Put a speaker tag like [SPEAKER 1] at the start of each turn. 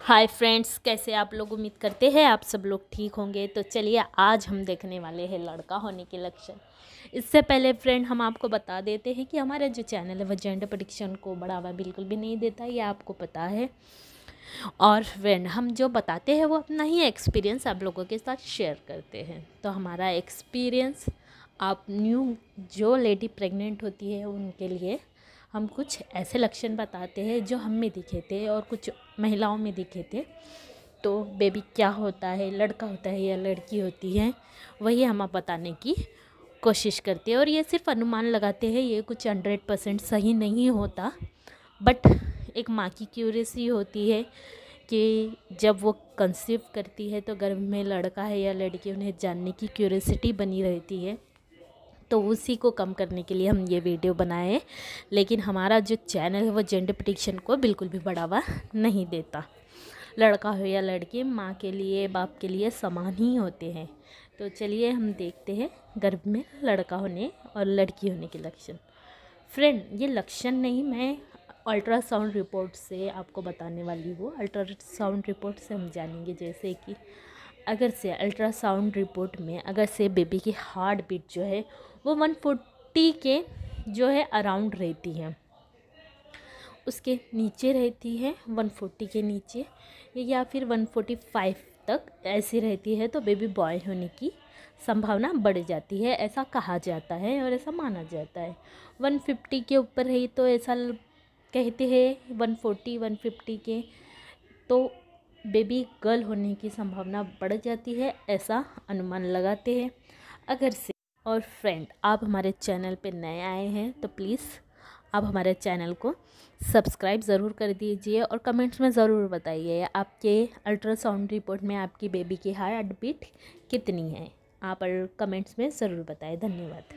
[SPEAKER 1] Hi friends कैसे आप लोग उम्मीद करते हैं आप सब लोग ठीक होंगे? तो चलिए आज हम देखने वाले हैं लड़का होने के लक्षण। इससे पहले फ्रेंड हम आपको बता देते हैं कि हमारा जो चैनल है वह जेंडर प्रडिक्शन को बढ़ावा बिल्कुल भी नहीं देता, ये आपको पता है। और फ्रेंड हम जो बताते हैं, वो अपना ही एक्सपीरियंस आप लोगों के साथ शेयर करते हैं। तो हमारा एक्सपीरियंस आप न्यू जो लेडी प्रेग्नेंट होती है, उनके लिए हम कुछ ऐसे लक्षण बताते हैं जो हम में दिखे थे और कुछ महिलाओं में दिखे थे। तो बेबी क्या होता है, लड़का होता है या लड़की होती है, वही हम आप बताने की कोशिश करते हैं। और ये सिर्फ़ अनुमान लगाते हैं, ये कुछ हंड्रेड परसेंट सही नहीं होता। बट एक माँ की क्यूरेसी होती है कि जब वो कंसीव करती है तो गर्भ में लड़का है या लड़की, उन्हें जानने की क्यूरियसिटी बनी रहती है। तो उसी को कम करने के लिए हम ये वीडियो बनाए लेकिन हमारा जो चैनल है, वो जेंडर प्रडिक्शन को बिल्कुल भी बढ़ावा नहीं देता। लड़का हो या लड़की, माँ के लिए, बाप के लिए समान ही होते हैं। तो चलिए हम देखते हैं गर्भ में लड़का होने और लड़की होने के लक्षण। फ्रेंड ये लक्षण नहीं, मैं अल्ट्रासाउंड रिपोर्ट से आपको बताने वाली हूँ। अल्ट्रासाउंड रिपोर्ट से हम जानेंगे, जैसे कि अगर से अल्ट्रासाउंड रिपोर्ट में, अगर से बेबी की हार्ट बीट जो है, वो वन फोर्टी के जो है अराउंड रहती है। उसके नीचे रहती है, वन फोर्टी के नीचे, या फिर वन फोर्टी फाइव तक ऐसी रहती है तो बेबी बॉय होने की संभावना बढ़ जाती है, ऐसा कहा जाता है और ऐसा माना जाता है। वन फिफ्टी के ऊपर रही तो ऐसा कहते हैं, वन फोर्टी, वन फिफ्टी के तो बेबी गर्ल होने की संभावना बढ़ जाती है, ऐसा अनुमान लगाते हैं। अगर से और फ्रेंड आप हमारे चैनल पे नए आए हैं तो प्लीज़ आप हमारे चैनल को सब्सक्राइब ज़रूर कर दीजिए और कमेंट्स में ज़रूर बताइए, आपके अल्ट्रासाउंड रिपोर्ट में आपकी बेबी की हार्ट बीट कितनी है? आप कमेंट्स में ज़रूर बताएँ। धन्यवाद।